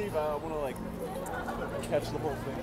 Leave, I want to like catch the whole thing.